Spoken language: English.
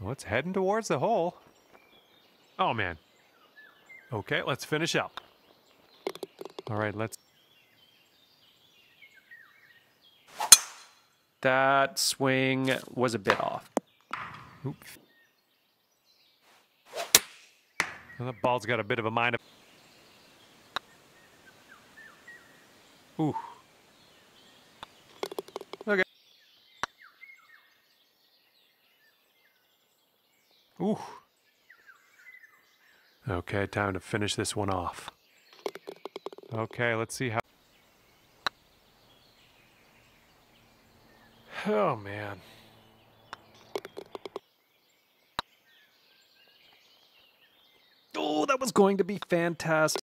Well, it's heading towards the hole. Oh, man. Okay, let's finish up. All right, let's. That swing was a bit off. Oops. Well, that ball's got a bit of a mind of. Ooh. Okay. Ooh. Okay, time to finish this one off. Okay, let's see how. Oh, man. Oh, that was going to be fantastic.